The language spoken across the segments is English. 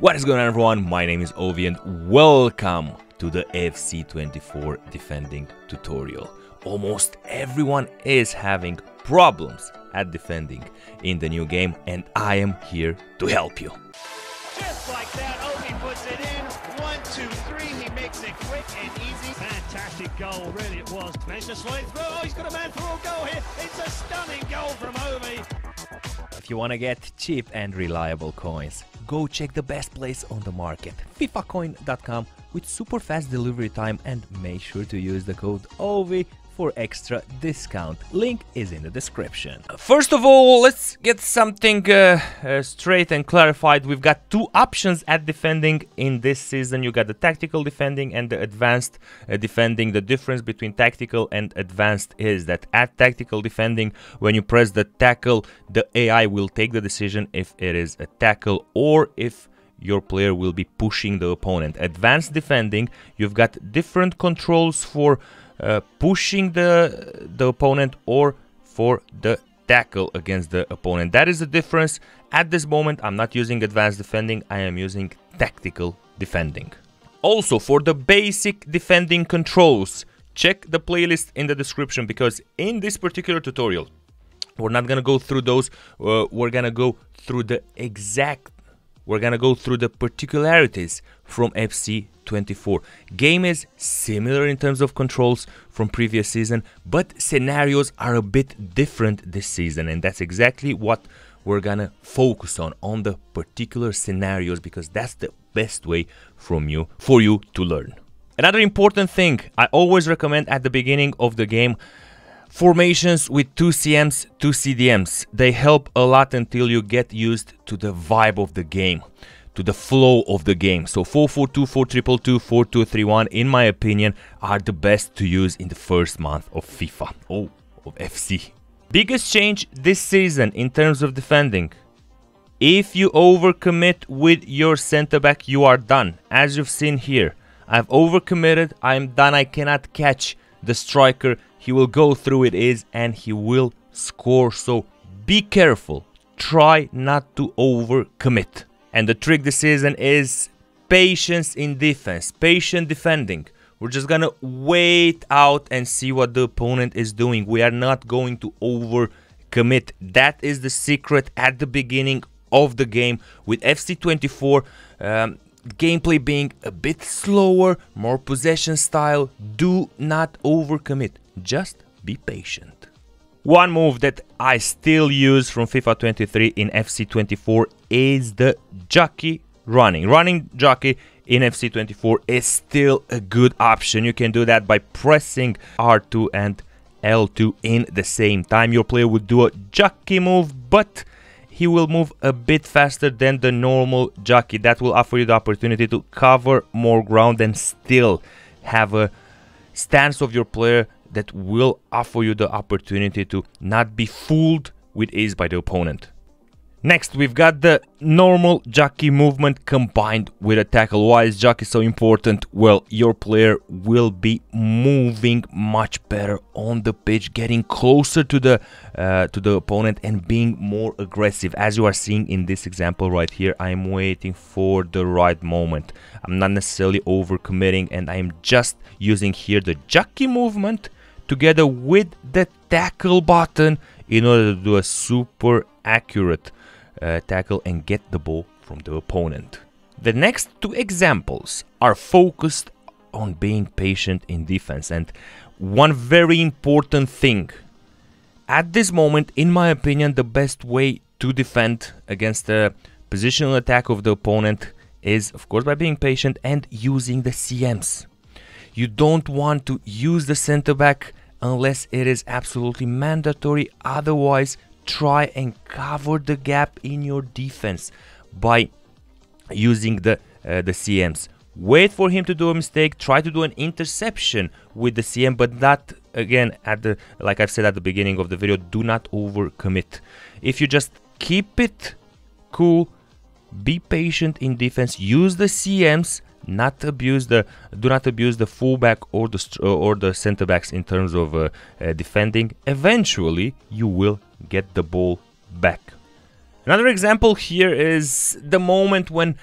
What is going on everyone? My name is Ovvy and welcome to the FC24 defending tutorial. Almost everyone is having problems at defending in the new game and I am here to help you. Just like that, Ovi puts it in. One, two, three. He makes it quick and easy. Fantastic goal, really it was. Managed to slide through. Oh, he's got a man through a goal here. It's a stunning goal from Ovi. If you want to get cheap and reliable coins, go check the best place on the market, fifacoin.com with super fast delivery time and make sure to use the code OVVY for extra discount. Link is in the description. First of all, let's get something uh, uh, straight and clarified. We've got two options at defending in this season. You got the tactical defending and the advanced uh, defending. The difference between tactical and advanced is that at tactical defending, when you press the tackle, the AI will take the decision if it is a tackle or if your player will be pushing the opponent. Advanced defending, you've got different controls for uh, pushing the the opponent or for the tackle against the opponent. That is the difference. At this moment, I'm not using advanced defending, I am using tactical defending. Also, for the basic defending controls, check the playlist in the description because in this particular tutorial, we're not gonna go through those, uh, we're gonna go through the exact we're gonna go through the particularities from FC24. Game is similar in terms of controls from previous season, but scenarios are a bit different this season, and that's exactly what we're gonna focus on on the particular scenarios because that's the best way from you for you to learn. Another important thing I always recommend at the beginning of the game Formations with two CMs, two CDMs. They help a lot until you get used to the vibe of the game, to the flow of the game. So 442, 4222, 4231, in my opinion, are the best to use in the first month of FIFA. Oh, of FC. Biggest change this season in terms of defending. If you overcommit with your center back, you are done. As you've seen here, I've overcommitted, I'm done, I cannot catch the striker he will go through it is and he will score. So be careful. Try not to overcommit. And the trick this season is patience in defense, patient defending. We're just gonna wait out and see what the opponent is doing. We are not going to overcommit. That is the secret at the beginning of the game with FC24. Um, gameplay being a bit slower, more possession style. Do not overcommit. Just be patient. One move that I still use from FIFA 23 in FC 24 is the jockey running. Running jockey in FC 24 is still a good option. You can do that by pressing R2 and L2 in the same time. Your player would do a jockey move, but he will move a bit faster than the normal jockey. That will offer you the opportunity to cover more ground and still have a stance of your player that will offer you the opportunity to not be fooled with ease by the opponent. Next, we've got the normal jockey movement combined with a tackle. Why is jockey so important? Well, your player will be moving much better on the pitch, getting closer to the uh, to the opponent and being more aggressive. As you are seeing in this example right here, I'm waiting for the right moment. I'm not necessarily overcommitting and I'm just using here the jockey movement together with the tackle button in order to do a super accurate uh, tackle and get the ball from the opponent. The next two examples are focused on being patient in defense and one very important thing at this moment in my opinion the best way to defend against the positional attack of the opponent is of course by being patient and using the CMs you don't want to use the center back unless it is absolutely mandatory. Otherwise, try and cover the gap in your defense by using the uh, the CMs. Wait for him to do a mistake. Try to do an interception with the CM, but not again at the like I've said at the beginning of the video. Do not overcommit. If you just keep it cool, be patient in defense. Use the CMs not abuse the do not abuse the fullback or the uh, or the center backs in terms of uh, uh, defending. Eventually you will get the ball back. Another example here is the moment when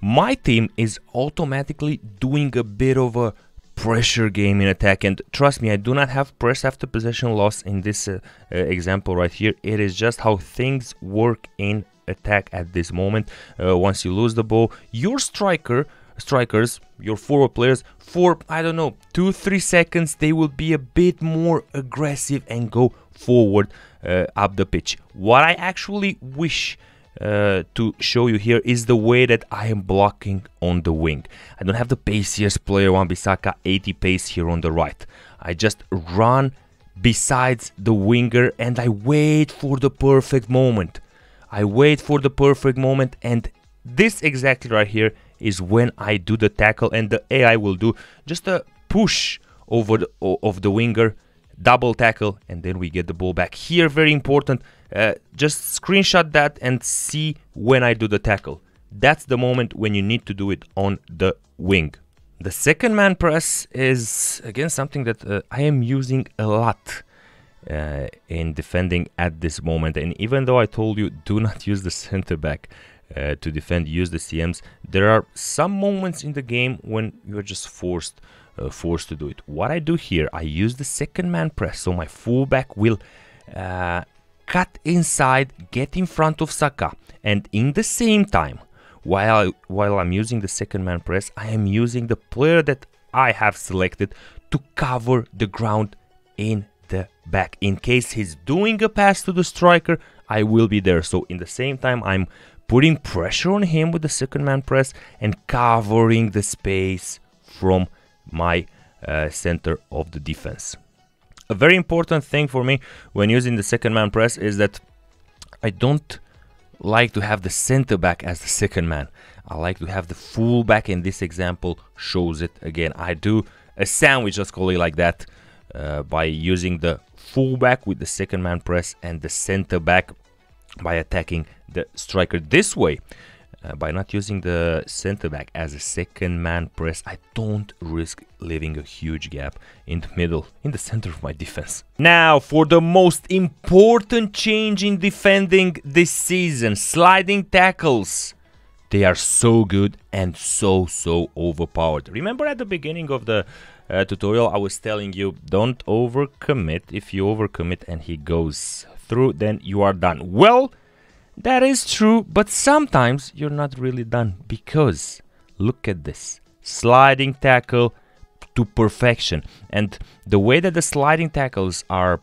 my team is automatically doing a bit of a pressure game in attack. And trust me i do not have press after possession loss in this uh, uh, example right here. It is just how things work in attack at this moment. Uh, once you lose the ball your striker strikers your forward players for i don't know two three seconds they will be a bit more aggressive and go forward uh, up the pitch what i actually wish uh, to show you here is the way that I am blocking on the wing. I don't have the paciest player Wan-Bissaka 80 pace here on the right. I just run besides the winger and I wait for the perfect moment. I wait for the perfect moment and this exactly right here is when I do the tackle and the AI will do just a push over the, of the winger double tackle and then we get the ball back. Here very important uh, just screenshot that and see when I do the tackle. That's the moment when you need to do it on the wing. The second man press is again something that uh, I am using a lot uh, in defending at this moment. And even though I told you do not use the center back uh, to defend use the CMs there are some moments in the game when you're just forced uh, forced to do it. What I do here, I use the second man press, so my fullback will uh, cut inside, get in front of Saka, and in the same time, while I, while I'm using the second man press, I am using the player that I have selected to cover the ground in the back. In case he's doing a pass to the striker, I will be there. So in the same time, I'm putting pressure on him with the second man press and covering the space from my uh, center of the defense. A very important thing for me when using the second man press is that I don't like to have the center back as the second man. I like to have the full back in this example shows it again. I do a sandwich, let's call it like that, uh, by using the full back with the second man press and the center back by attacking the striker this way. Uh, by not using the center back as a second man press, I don't risk leaving a huge gap in the middle, in the center of my defense. Now, for the most important change in defending this season, sliding tackles. They are so good and so, so overpowered. Remember at the beginning of the uh, tutorial, I was telling you, don't overcommit. If you overcommit and he goes through, then you are done. Well, that is true, but sometimes you're not really done because look at this sliding tackle to perfection. And the way that the sliding tackles are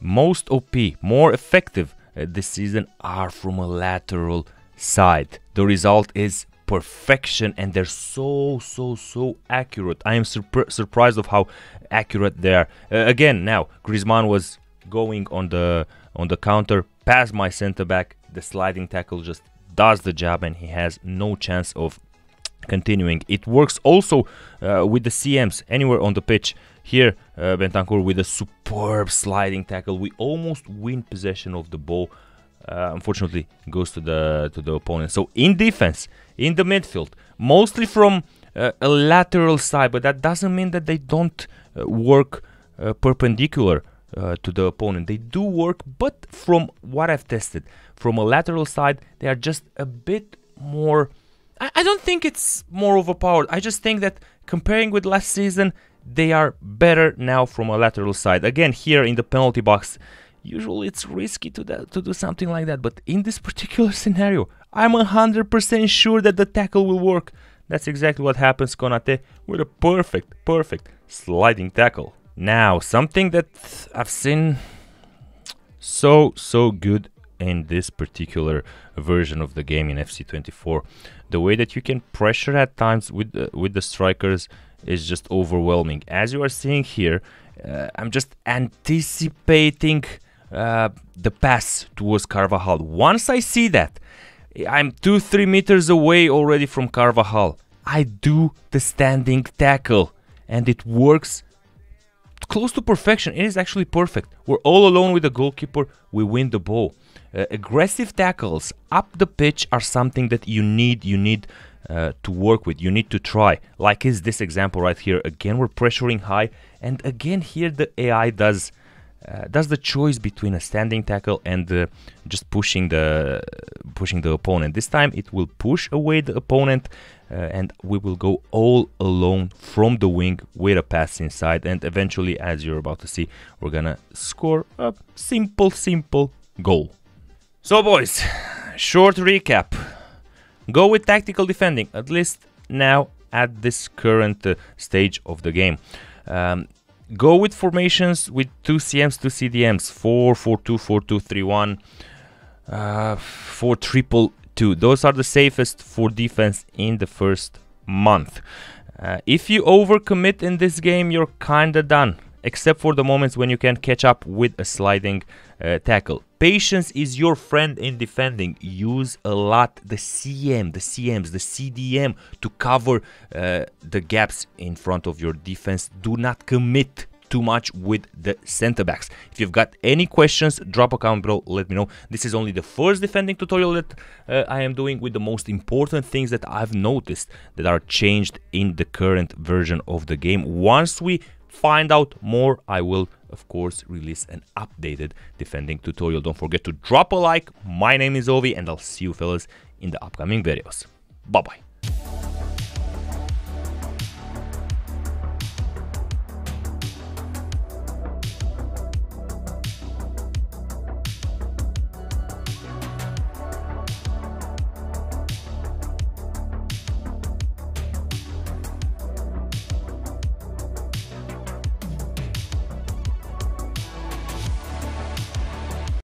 most OP, more effective uh, this season are from a lateral side. The result is perfection and they're so so so accurate. I am surpr surprised of how accurate they are. Uh, again, now Griezmann was going on the on the counter past my center back the sliding tackle just does the job and he has no chance of continuing. It works also uh, with the CMs anywhere on the pitch. Here, uh, Bentancur with a superb sliding tackle. We almost win possession of the ball. Uh, unfortunately, goes to the to the opponent. So in defense, in the midfield, mostly from uh, a lateral side, but that doesn't mean that they don't uh, work uh, perpendicular uh, to the opponent. They do work, but from what I've tested, from a lateral side, they are just a bit more. I, I don't think it's more overpowered. I just think that comparing with last season, they are better now from a lateral side. Again, here in the penalty box, usually it's risky to, to do something like that, but in this particular scenario, I'm 100% sure that the tackle will work. That's exactly what happens, Konate, with a perfect, perfect sliding tackle. Now, something that I've seen so, so good in this particular version of the game in FC24. The way that you can pressure at times with the, with the strikers is just overwhelming. As you are seeing here, uh, I'm just anticipating uh, the pass towards Carvajal. Once I see that, I'm two, three meters away already from Carvajal. I do the standing tackle and it works close to perfection. It is actually perfect. We're all alone with the goalkeeper. We win the ball. Uh, aggressive tackles up the pitch are something that you need. You need uh, to work with. You need to try. Like is this example right here. Again, we're pressuring high, and again here the AI does uh, that's the choice between a standing tackle and uh, just pushing the pushing the opponent. This time it will push away the opponent, uh, and we will go all alone from the wing with a pass inside. And eventually, as you're about to see, we're gonna score a simple, simple goal. So, boys, short recap. Go with tactical defending, at least now at this current uh, stage of the game. Um, go with formations with two CMs, two CDMs, 4 4 2 4 2 3 1, uh, 4 triple 2. Those are the safest for defense in the first month. Uh, if you overcommit in this game, you're kinda done, except for the moments when you can catch up with a sliding uh, tackle. Patience is your friend in defending. Use a lot the CM, the CMs, the CDM to cover uh, the gaps in front of your defense. Do not commit too much with the center backs. If you've got any questions, drop a comment below, let me know. This is only the first defending tutorial that uh, I am doing with the most important things that I've noticed that are changed in the current version of the game. Once we find out more, I will of course release an updated defending tutorial. Don't forget to drop a like. My name is Ovvy and I'll see you fellas in the upcoming videos. Bye bye.